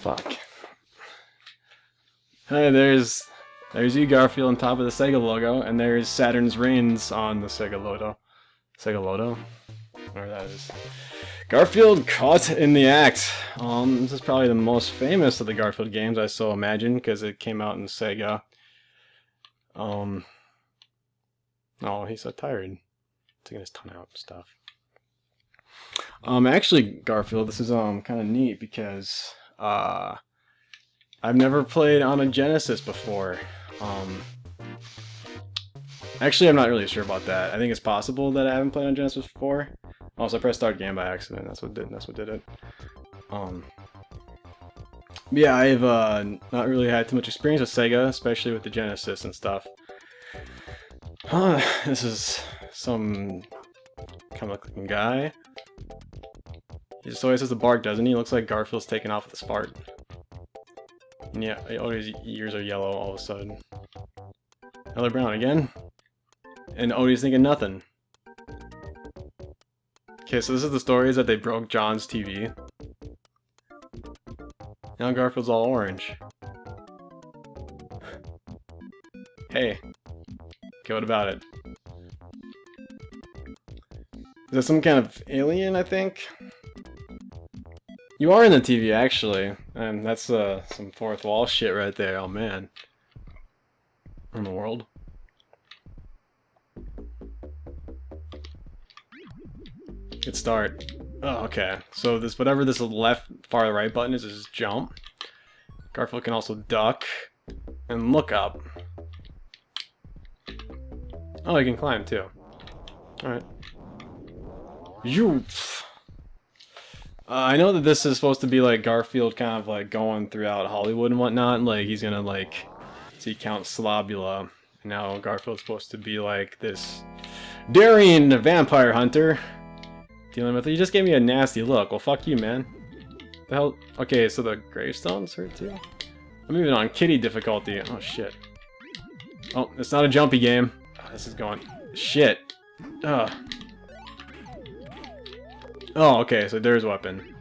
fuck. Hey, there's there's you Garfield on top of the Sega logo, and there's Saturn's Reigns on the Sega logo. Sega logo? Whatever that is. Garfield caught in the act. Um, this is probably the most famous of the Garfield games, I so imagine, because it came out in Sega. Um. Oh, he's so tired. Taking his tongue out and stuff. Um, actually, Garfield, this is um kind of neat because uh, I've never played on a Genesis before. Um, actually, I'm not really sure about that. I think it's possible that I haven't played on Genesis before. Also, I pressed start game by accident. That's what did. That's what did it. Um, yeah, I've uh, not really had too much experience with Sega, especially with the Genesis and stuff. Huh, this is some of looking guy. He just always has a bark, doesn't he? Looks like Garfield's taking off with fart. And yeah, all his ears are yellow all of a sudden. Elder Brown again. And Odie's thinking nothing. Okay, so this is the stories that they broke John's TV. Now Garfield's all orange. hey. Okay, what about it? Is that some kind of alien, I think? You are in the TV, actually. And that's uh, some fourth wall shit right there. Oh, man. In the world. Good start. Oh, okay. So this, whatever this left, far right button is, is jump. Garfield can also duck and look up. Oh, he can climb too. Alright. You. Uh, I know that this is supposed to be like Garfield kind of like going throughout Hollywood and whatnot. Like he's gonna like see Count Slobula. Now Garfield's supposed to be like this daring vampire hunter dealing with it. You just gave me a nasty look. Well, fuck you, man. The hell? Okay, so the gravestones hurt too. I'm moving on kitty difficulty. Oh shit. Oh, it's not a jumpy game. Oh, this is going shit. Ugh. Oh, okay, so there's weapon.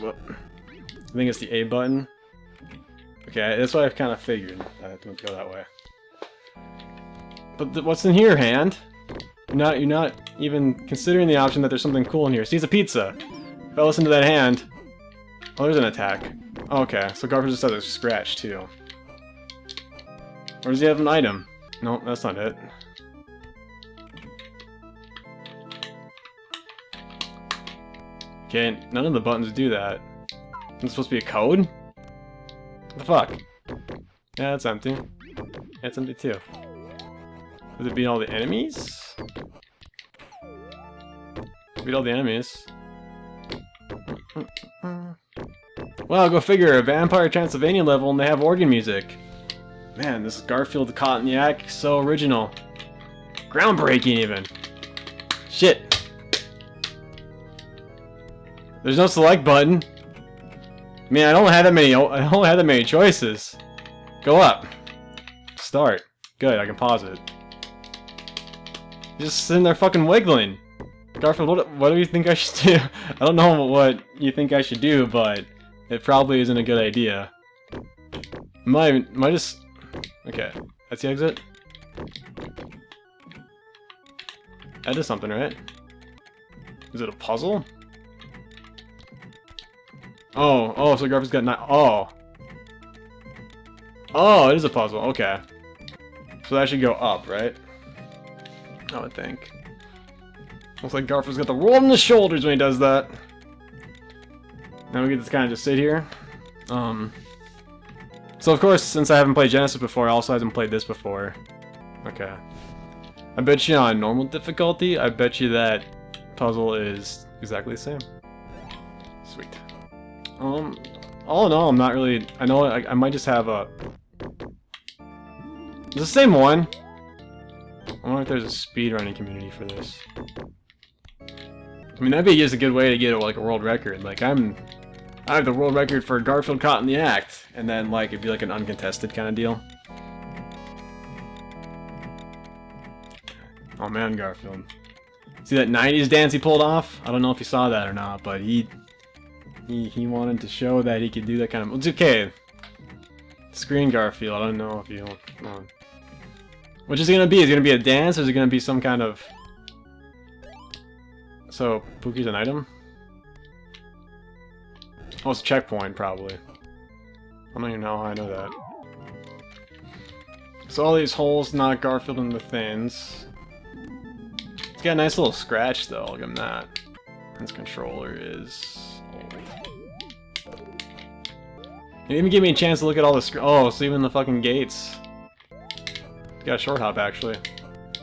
Whoop. I think it's the A button. Okay, that's what I've kind of figured. I have to go that way. But what's in here, hand? You're not, you're not even considering the option that there's something cool in here. See, it's a pizza. If I listen to that hand... Oh, there's an attack. okay, so Garfield just has a scratch, too. Or does he have an item? No, that's not it. Okay, none of the buttons do that. Is supposed to be a code? What the fuck? Yeah, it's empty. It's empty too. Would it be all the enemies? Beat all the enemies. Well, go figure, a Vampire Transylvania level and they have organ music. Man, this is Garfield the act, so original. Groundbreaking even. Shit. There's no select button. I mean, I don't have that many. I don't have that many choices. Go up. Start. Good. I can pause it. Just sitting there fucking wiggling. Garfield, what, what do you think I should do? I don't know what you think I should do, but it probably isn't a good idea. Am I, am I just... Okay, that's the exit? That is something, right? Is it a puzzle? Oh, oh, so Garfield's got nine. Oh. Oh, it is a puzzle. Okay. So that should go up, right? I would think. Looks like Garfield's got the roll on the shoulders when he does that. Now we get to kind of just sit here. Um. So of course, since I haven't played Genesis before, I also haven't played this before. Okay. I bet you on normal difficulty, I bet you that puzzle is exactly the same. Sweet. Um, all in all, I'm not really... I know I, I might just have a... It's the same one. I wonder if there's a speedrunning community for this. I mean, that'd be just a good way to get like a world record. Like, I'm... I have the world record for Garfield caught in the act. And then, like, it'd be like an uncontested kind of deal. Oh man, Garfield. See that 90s dance he pulled off? I don't know if you saw that or not, but he He, he wanted to show that he could do that kind of... It's okay. Screen Garfield, I don't know if you... Which is it gonna be? Is it gonna be a dance, or is it gonna be some kind of... So, Pooky's an item? Oh, it's checkpoint, probably. I don't even know how I know that. So all these holes not Garfield and the things. It's got a nice little scratch, though, I'll give him that. His controller is... Even give me a chance to look at all the Oh, so even the fucking gates. Got a short hop, actually.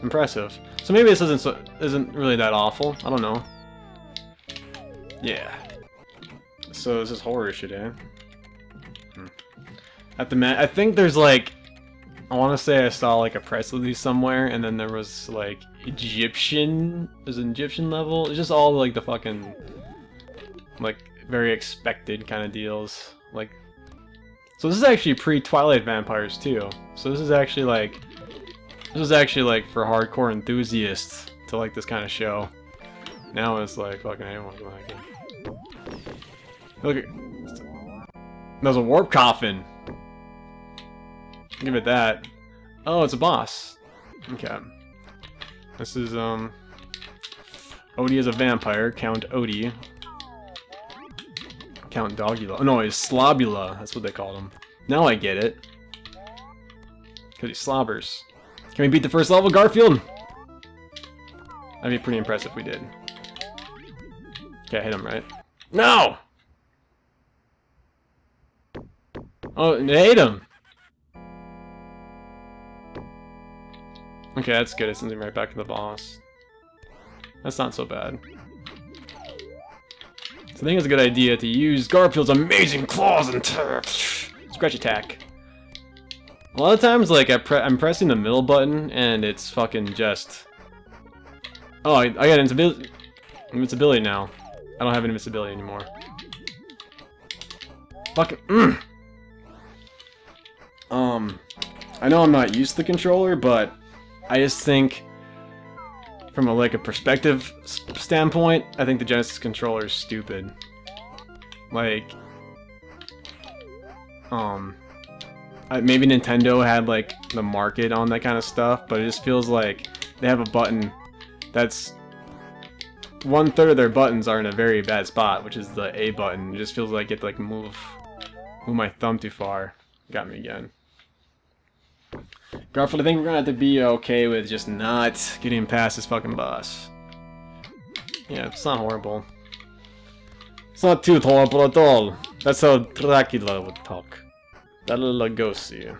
Impressive. So maybe this isn't so, isn't really that awful. I don't know. Yeah. So this is horror shit, eh? Hmm. At the man, I think there's like, I want to say I saw like a press release somewhere, and then there was like Egyptian, there's an Egyptian level. It's just all like the fucking, like very expected kind of deals. Like so this is actually pre-Twilight Vampires too. So this is actually like, this is actually like for hardcore enthusiasts to like this kind of show. Now it's like fucking anyone can like it. Look at, there's a warp coffin. Give it that. Oh, it's a boss. Okay. This is um, Odie is a vampire. Count Odie. Count Dogula. Oh, no, it's Slobula. That's what they called him. Now I get it. Because he slobbers. Can we beat the first level, Garfield? That'd be pretty impressive if we did. Okay, I hit him, right? No! Oh, I hate him! Okay, that's good. It sends him right back to the boss. That's not so bad. So I think it's a good idea to use Garfield's amazing claws and scratch attack. A lot of times, like, I I'm pressing the middle button, and it's fucking just... Oh, I, I got invincibility, invincibility now. I don't have invincibility anymore. Fucking... Mm. Um, I know I'm not used to the controller, but I just think from a like a perspective standpoint, I think the Genesis controller is stupid. Like, um, maybe Nintendo had like the market on that kind of stuff, but it just feels like they have a button that's one third of their buttons are in a very bad spot, which is the A button. It just feels like it like move move my thumb too far. Got me again. Garfield, I think we're gonna have to be okay with just not getting past this fucking boss. Yeah, it's not horrible. It's not too horrible at all. That's how Dracula would talk. Bela Lugosi.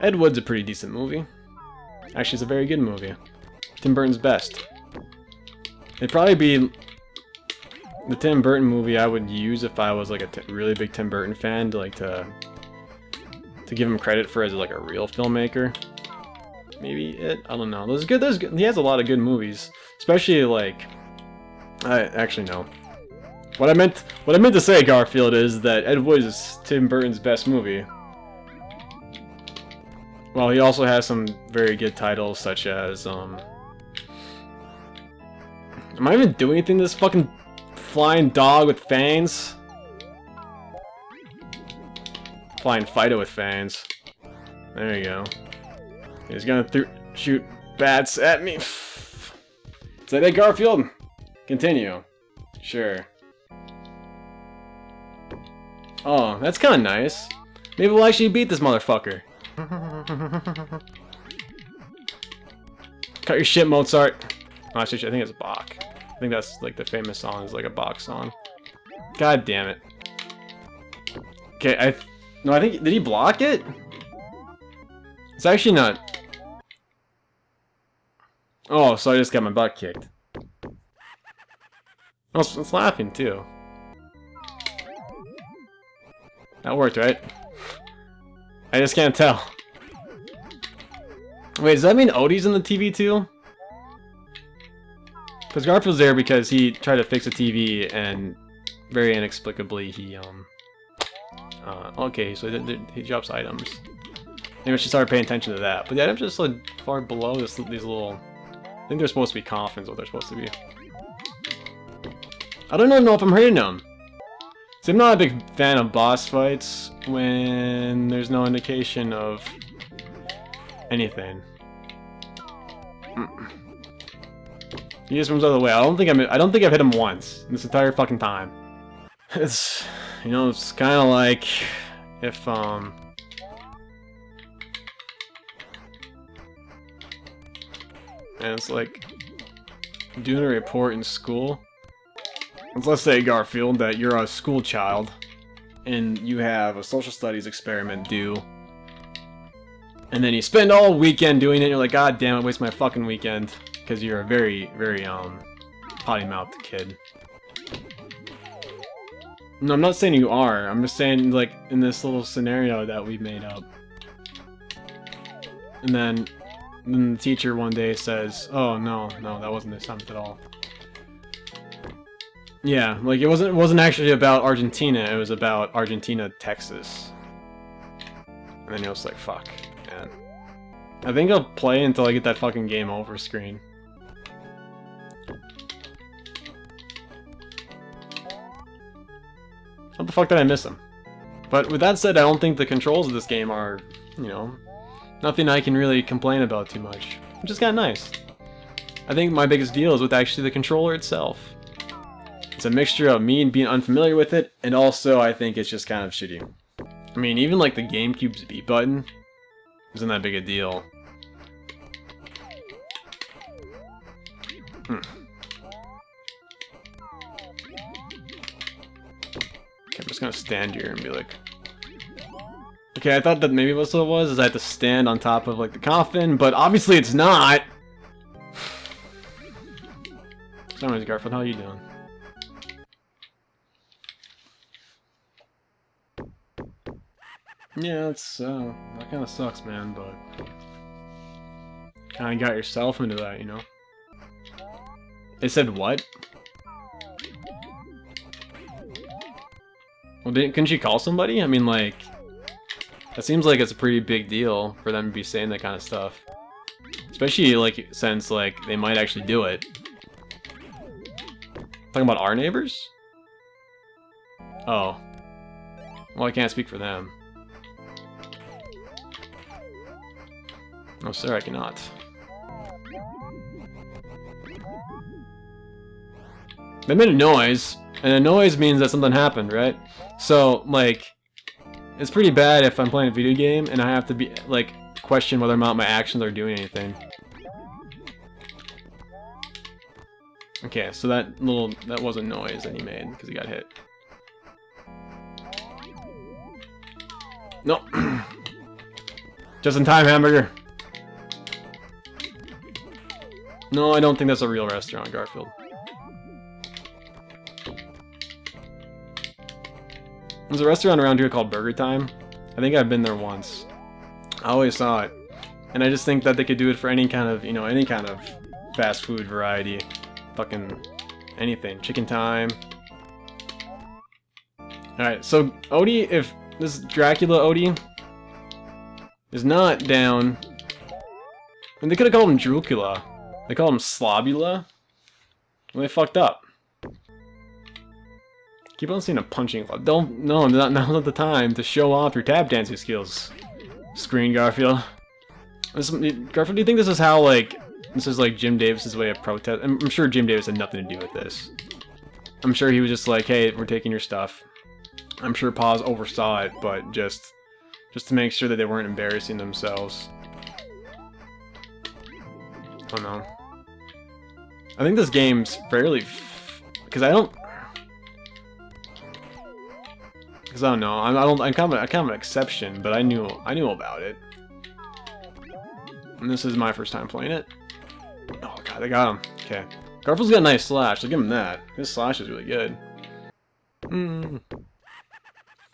Ed Wood's a pretty decent movie. Actually, it's a very good movie. Tim Burton's best. It'd probably be the Tim Burton movie I would use if I was like a really big Tim Burton fan to like to to give him credit for as like a real filmmaker. Maybe it. I don't know. There's good. There's good, he has a lot of good movies, especially like. I actually no. What I meant what I meant to say, Garfield, is that Ed Wood is Tim Burton's best movie. Well, he also has some very good titles, such as um. Am I even doing anything to this fucking flying dog with fangs? Flying Fido with fans. There you go. He's gonna shoot bats at me. Is that Garfield? Continue. Sure. Oh, that's kind of nice. Maybe we'll actually beat this motherfucker. Cut your shit, Mozart. Oh, I think it's Bach. I think that's like the famous song is like a Bach song. God damn it. Okay, I no, I think... Did he block it? It's actually not... Oh, so I just got my butt kicked. Oh, it's, it's laughing, too. That worked, right? I just can't tell. Wait, does that mean Odie's in the TV, too? Because Garfield's there because he tried to fix a TV and very inexplicably he, um... Uh, okay, so he drops items. Maybe I should start paying attention to that. But the items just like far below this, these little... I think they're supposed to be coffins, what they're supposed to be. I don't even know if I'm hurting them. See, I'm not a big fan of boss fights when there's no indication of anything. Mm. He just moves out of the way. I don't think I'm. I don't think I've hit him once this entire fucking time. It's, you know, it's kind of like if um. And it's like doing a report in school. Let's say Garfield that you're a school child and you have a social studies experiment due and then you spend all weekend doing it and you're like god damn it waste my fucking weekend because you're a very very um potty-mouthed kid no i'm not saying you are i'm just saying like in this little scenario that we made up and then then the teacher one day says oh no no that wasn't the attempt at all yeah, like it wasn't it wasn't actually about Argentina, it was about Argentina, Texas. And then he was like, fuck, man. I think I'll play until I get that fucking game over screen. What the fuck did I miss him? But with that said, I don't think the controls of this game are, you know, nothing I can really complain about too much. Which is kind of nice. I think my biggest deal is with actually the controller itself. It's a mixture of me being unfamiliar with it, and also I think it's just kind of shitty. I mean, even like the GameCube's B button isn't that big a deal. Hmm. Just gonna stand here and be like... Okay, I thought that maybe what it was, is I had to stand on top of like the coffin, but obviously it's not! Anyways, Garfield, how are you doing? Yeah, it's uh, that kind of sucks, man. But kind of got yourself into that, you know. They said what? Well, couldn't she call somebody? I mean, like, that seems like it's a pretty big deal for them to be saying that kind of stuff. Especially, like, since, like, they might actually do it. Talking about our neighbors? Oh. Well, I can't speak for them. No, sir, I cannot. They made a noise, and a noise means that something happened, right? So, like, it's pretty bad if I'm playing a video game and I have to be, like, question whether or not my actions are doing anything. Okay, so that little, that was a noise that he made because he got hit. No. Just in time, hamburger. No, I don't think that's a real restaurant, Garfield. There's a restaurant around here called Burger Time. I think I've been there once. I always saw it. And I just think that they could do it for any kind of, you know, any kind of fast food variety. Fucking anything. Chicken time. Alright, so Odie, if this Dracula Odie is not down, and they could have called him Dracula. They called him Slobula? Well, they fucked up. Keep on seeing a punching club. Don't, no, not, now's not the time to show off your tap dancing skills. Screen Garfield. This, Garfield, do you think this is how, like, this is like Jim Davis's way of protest? I'm, I'm sure Jim Davis had nothing to do with this. I'm sure he was just like, hey, we're taking your stuff. I'm sure Paws oversaw it, but just, just to make sure that they weren't embarrassing themselves. Oh no. I think this game's fairly... Because I don't... Because I don't know. I'm, I don't, I'm kind, of, I'm kind of an exception, but I knew I knew about it. And this is my first time playing it. Oh god, I got him. Okay. Garfield's got a nice slash. I'll give him that. His slash is really good. Mm.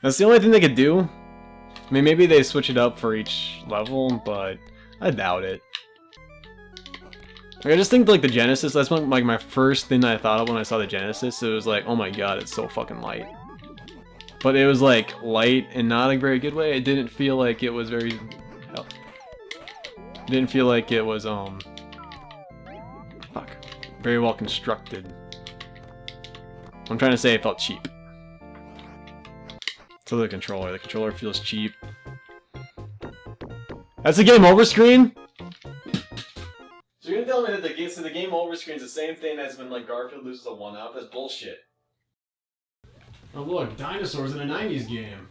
That's the only thing they could do. I mean, maybe they switch it up for each level, but I doubt it. Like, I just think like the Genesis, that's like my first thing I thought of when I saw the Genesis. It was like, oh my god, it's so fucking light. But it was like light and not a very good way. It didn't feel like it was very hell. Didn't feel like it was um fuck. Very well constructed. I'm trying to say it felt cheap. So the controller. The controller feels cheap. That's the game over screen? So you're gonna tell me that the, so the game over screen is the same thing as when like Garfield loses a one-up? That's bullshit. Oh look, dinosaurs in a 90s game.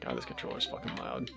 God, this controller's fucking loud.